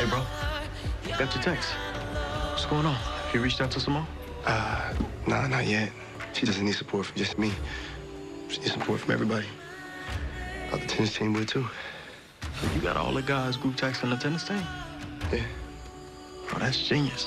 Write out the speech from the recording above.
Hey, bro. Got your text. What's going on? Have you reached out to Simone? Uh, nah, not yet. She doesn't need support from just me. She needs support from everybody. Other tennis team would too. So you got all the guys group texting the tennis team? Yeah. Oh, that's genius.